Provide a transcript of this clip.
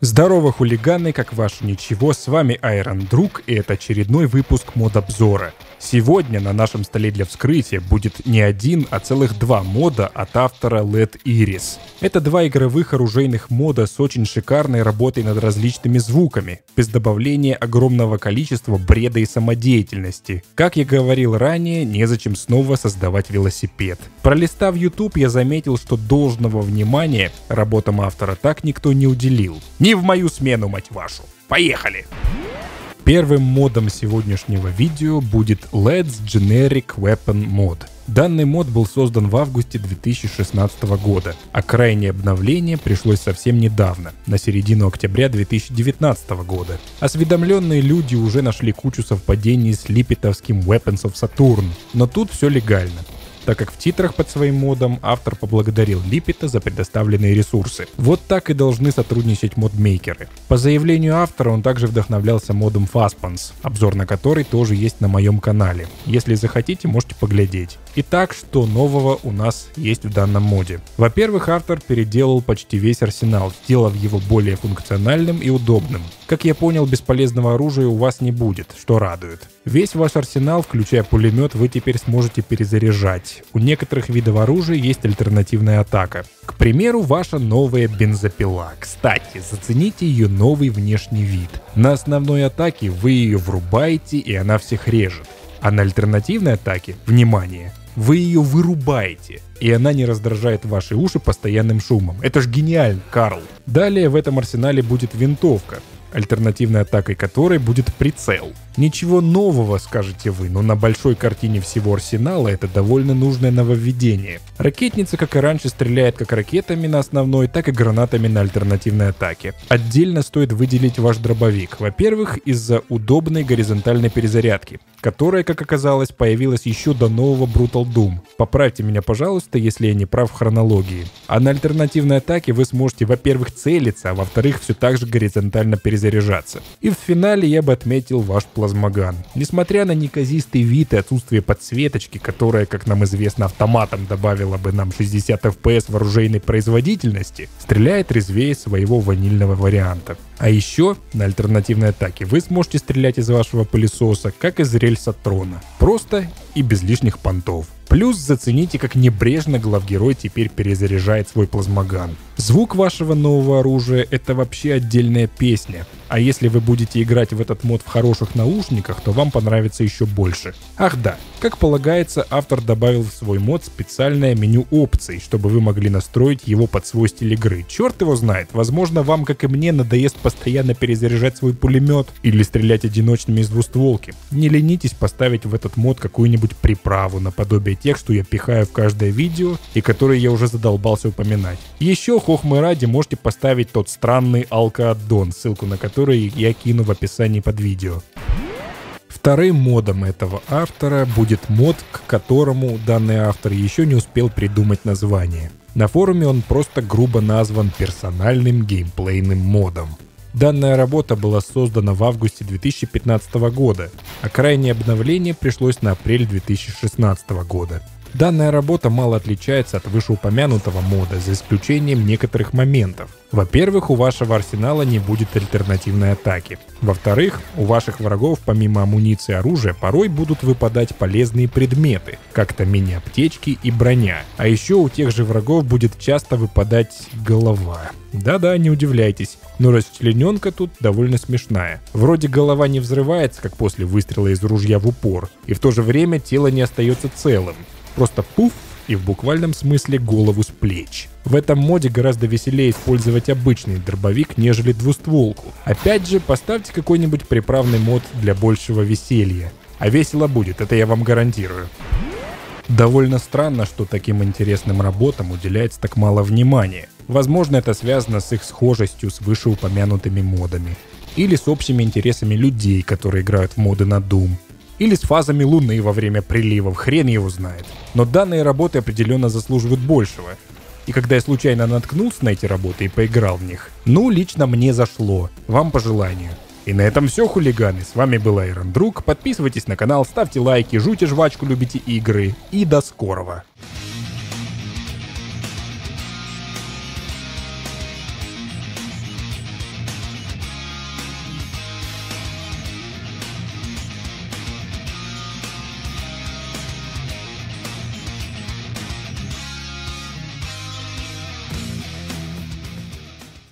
Здорово, хулиганы, как ваше ничего, с вами Айрон Друг, и это очередной выпуск мод-обзора. Сегодня на нашем столе для вскрытия будет не один, а целых два мода от автора LED Iris. Это два игровых оружейных мода с очень шикарной работой над различными звуками, без добавления огромного количества бреда и самодеятельности. Как я говорил ранее, незачем снова создавать велосипед. Пролистав YouTube, я заметил, что должного внимания работам автора так никто не уделил. Не в мою смену, мать вашу. Поехали! Первым модом сегодняшнего видео будет Let's Generic Weapon Mod. Данный мод был создан в августе 2016 года, а крайнее обновление пришлось совсем недавно, на середину октября 2019 года. Осведомленные люди уже нашли кучу совпадений с липетовским Weapons of Saturn, но тут все легально так как в титрах под своим модом автор поблагодарил Липпета за предоставленные ресурсы. Вот так и должны сотрудничать модмейкеры. По заявлению автора он также вдохновлялся модом Fastpans, обзор на который тоже есть на моем канале. Если захотите, можете поглядеть. Итак, что нового у нас есть в данном моде? Во-первых, автор переделал почти весь арсенал, сделав его более функциональным и удобным. Как я понял, бесполезного оружия у вас не будет, что радует. Весь ваш арсенал, включая пулемет, вы теперь сможете перезаряжать. У некоторых видов оружия есть альтернативная атака. К примеру, ваша новая бензопила. Кстати, зацените ее новый внешний вид. На основной атаке вы ее врубаете и она всех режет. А на альтернативной атаке, внимание, вы ее вырубаете, и она не раздражает ваши уши постоянным шумом. Это ж гениально, Карл. Далее в этом арсенале будет винтовка альтернативной атакой которой будет прицел. Ничего нового, скажете вы, но на большой картине всего арсенала это довольно нужное нововведение. Ракетница, как и раньше, стреляет как ракетами на основной, так и гранатами на альтернативной атаке. Отдельно стоит выделить ваш дробовик. Во-первых, из-за удобной горизонтальной перезарядки, которая, как оказалось, появилась еще до нового Brutal Doom. Поправьте меня, пожалуйста, если я не прав в хронологии. А на альтернативной атаке вы сможете, во-первых, целиться, а во-вторых, все так же горизонтально перезаряжаться. И в финале я бы отметил ваш плазмат плазмоган. Несмотря на неказистый вид и отсутствие подсветочки, которая, как нам известно, автоматом добавила бы нам 60 FPS в оружейной производительности, стреляет резвее своего ванильного варианта. А еще на альтернативной атаке вы сможете стрелять из вашего пылесоса, как из рельса трона. Просто и без лишних понтов. Плюс зацените, как небрежно главгерой теперь перезаряжает свой плазмоган. Звук вашего нового оружия — это вообще отдельная песня. А если вы будете играть в этот мод в хороших наушниках, то вам понравится еще больше. Ах да, как полагается, автор добавил в свой мод специальное меню опций, чтобы вы могли настроить его под свой стиль игры. Черт его знает, возможно вам, как и мне, надоест постоянно перезаряжать свой пулемет или стрелять одиночными из двустволки. Не ленитесь поставить в этот мод какую-нибудь приправу наподобие тех, что я пихаю в каждое видео и которые я уже задолбался упоминать. Еще хохмы ради можете поставить тот странный алкоаддон, ссылку на который который я кину в описании под видео. Вторым модом этого автора будет мод, к которому данный автор еще не успел придумать название. На форуме он просто грубо назван персональным геймплейным модом. Данная работа была создана в августе 2015 года, а крайнее обновление пришлось на апрель 2016 года. Данная работа мало отличается от вышеупомянутого мода, за исключением некоторых моментов. Во-первых, у вашего арсенала не будет альтернативной атаки. Во-вторых, у ваших врагов помимо амуниции и оружия порой будут выпадать полезные предметы, как-то мини-аптечки и броня. А еще у тех же врагов будет часто выпадать голова. Да-да, не удивляйтесь, но расчлененка тут довольно смешная. Вроде голова не взрывается, как после выстрела из ружья в упор, и в то же время тело не остается целым. Просто пуф и в буквальном смысле голову с плеч. В этом моде гораздо веселее использовать обычный дробовик, нежели двустволку. Опять же, поставьте какой-нибудь приправный мод для большего веселья. А весело будет, это я вам гарантирую. Довольно странно, что таким интересным работам уделяется так мало внимания. Возможно, это связано с их схожестью с вышеупомянутыми модами. Или с общими интересами людей, которые играют в моды на Doom. Или с фазами Луны во время приливов, хрен его знает. Но данные работы определенно заслуживают большего. И когда я случайно наткнулся на эти работы и поиграл в них, ну, лично мне зашло. Вам по желанию. И на этом все, хулиганы. С вами был Айрон Друг. Подписывайтесь на канал, ставьте лайки, жуйте жвачку, любите игры. И до скорого.